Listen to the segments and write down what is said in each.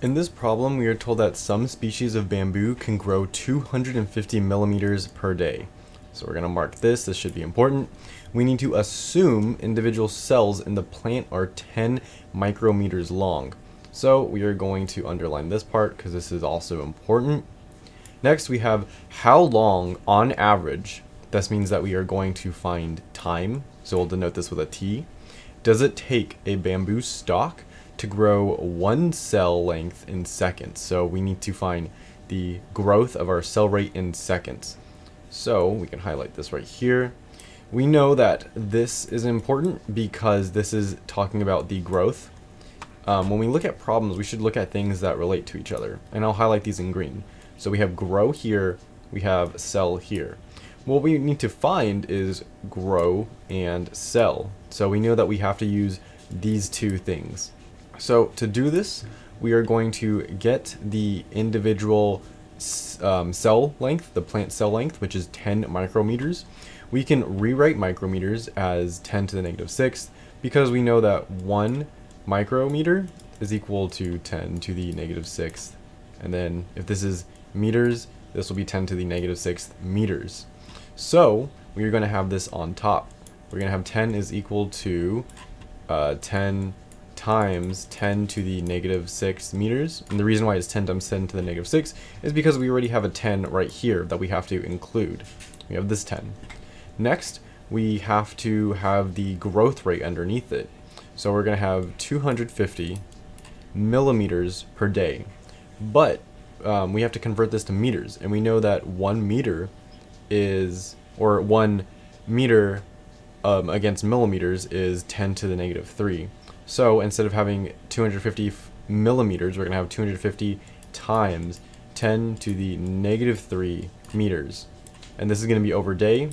In this problem, we are told that some species of bamboo can grow 250 millimeters per day. So we're going to mark this, this should be important. We need to assume individual cells in the plant are 10 micrometers long. So we are going to underline this part because this is also important. Next, we have how long on average, this means that we are going to find time, so we'll denote this with a T, does it take a bamboo stalk to grow one cell length in seconds. So we need to find the growth of our cell rate in seconds. So we can highlight this right here. We know that this is important because this is talking about the growth. Um, when we look at problems, we should look at things that relate to each other. And I'll highlight these in green. So we have grow here, we have cell here. What we need to find is grow and cell. So we know that we have to use these two things. So to do this, we are going to get the individual um, cell length, the plant cell length, which is 10 micrometers. We can rewrite micrometers as 10 to the negative 6th because we know that 1 micrometer is equal to 10 to the negative 6th. And then if this is meters, this will be 10 to the negative 6th meters. So we're going to have this on top. We're going to have 10 is equal to uh, 10 times 10 to the negative 6 meters. And the reason why it's 10 times 10 to the negative 6 is because we already have a 10 right here that we have to include. We have this 10. Next, we have to have the growth rate underneath it. So we're going to have 250 millimeters per day. But um, we have to convert this to meters. And we know that 1 meter is, or 1 meter um, against millimeters is 10 to the negative 3. So instead of having 250 millimeters, we're going to have 250 times 10 to the negative 3 meters. And this is going to be over day.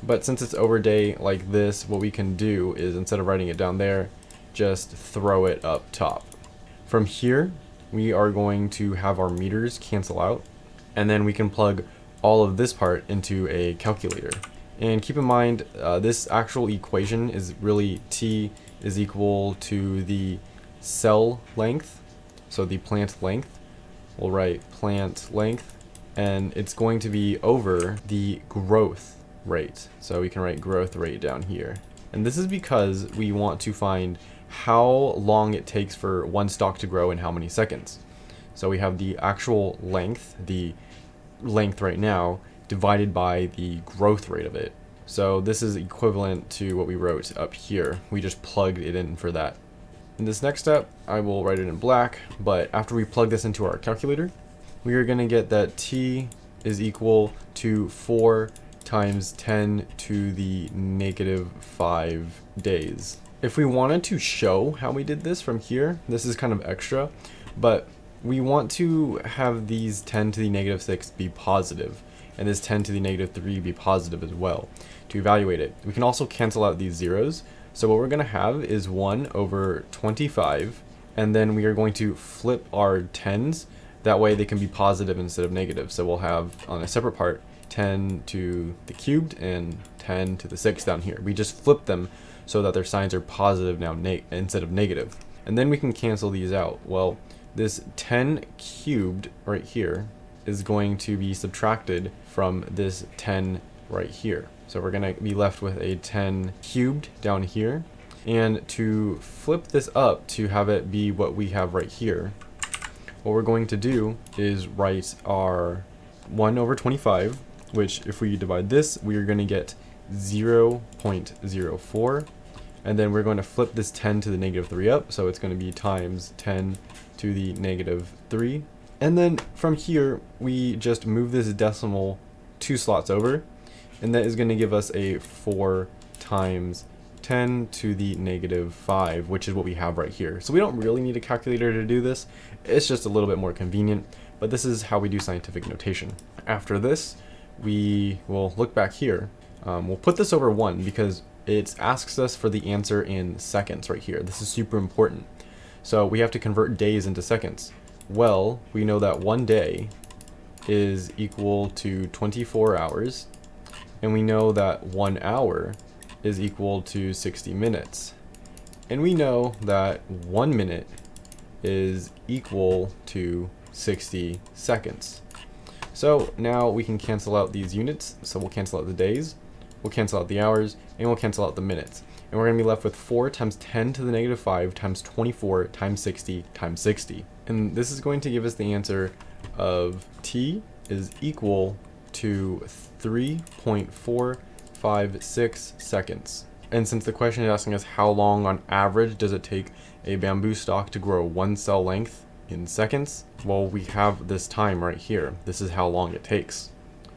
But since it's over day like this, what we can do is instead of writing it down there, just throw it up top. From here, we are going to have our meters cancel out. And then we can plug all of this part into a calculator. And keep in mind, uh, this actual equation is really t is equal to the cell length, so the plant length. We'll write plant length, and it's going to be over the growth rate. So we can write growth rate down here. And this is because we want to find how long it takes for one stalk to grow in how many seconds. So we have the actual length, the length right now, divided by the growth rate of it. So this is equivalent to what we wrote up here. We just plugged it in for that. In this next step, I will write it in black, but after we plug this into our calculator, we are going to get that t is equal to 4 times 10 to the negative 5 days. If we wanted to show how we did this from here, this is kind of extra, but we want to have these 10 to the negative 6 be positive and this 10 to the negative 3 be positive as well to evaluate it. We can also cancel out these zeros. So what we're going to have is 1 over 25, and then we are going to flip our 10s. That way they can be positive instead of negative. So we'll have on a separate part 10 to the cubed and 10 to the 6 down here. We just flip them so that their signs are positive now instead of negative. And then we can cancel these out. Well, this 10 cubed right here is going to be subtracted from this 10 right here. So we're going to be left with a 10 cubed down here. And to flip this up to have it be what we have right here, what we're going to do is write our 1 over 25, which if we divide this, we are going to get 0 0.04. And then we're going to flip this 10 to the negative 3 up, so it's going to be times 10 to the negative 3 and then from here, we just move this decimal two slots over, and that is going to give us a 4 times 10 to the negative 5, which is what we have right here. So we don't really need a calculator to do this. It's just a little bit more convenient, but this is how we do scientific notation. After this, we will look back here. Um, we'll put this over 1 because it asks us for the answer in seconds right here. This is super important. So we have to convert days into seconds. Well, we know that one day is equal to 24 hours, and we know that one hour is equal to 60 minutes. And we know that one minute is equal to 60 seconds. So now we can cancel out these units. So we'll cancel out the days, we'll cancel out the hours, and we'll cancel out the minutes. And we're going to be left with 4 times 10 to the negative 5 times 24 times 60 times 60. And this is going to give us the answer of t is equal to 3.456 seconds. And since the question is asking us how long on average does it take a bamboo stalk to grow one cell length in seconds, well, we have this time right here. This is how long it takes.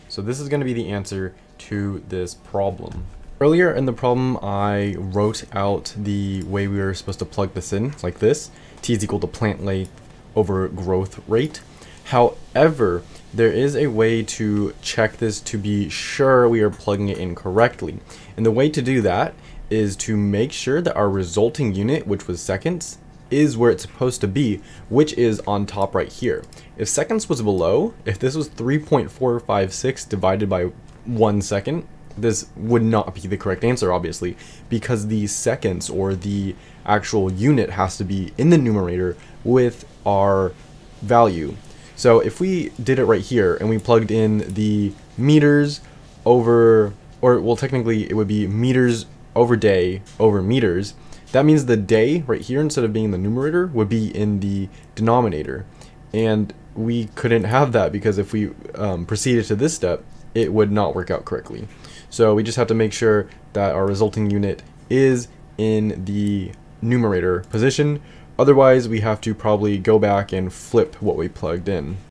So this is going to be the answer to this problem. Earlier in the problem, I wrote out the way we were supposed to plug this in, like this. T is equal to plant length over growth rate. However, there is a way to check this to be sure we are plugging it in correctly. And the way to do that is to make sure that our resulting unit, which was seconds, is where it's supposed to be, which is on top right here. If seconds was below, if this was 3.456 divided by one second, this would not be the correct answer, obviously, because the seconds or the actual unit has to be in the numerator with our value. So if we did it right here and we plugged in the meters over, or well, technically it would be meters over day over meters, that means the day right here, instead of being in the numerator, would be in the denominator. And we couldn't have that because if we um, proceeded to this step, it would not work out correctly. So we just have to make sure that our resulting unit is in the numerator position. Otherwise, we have to probably go back and flip what we plugged in.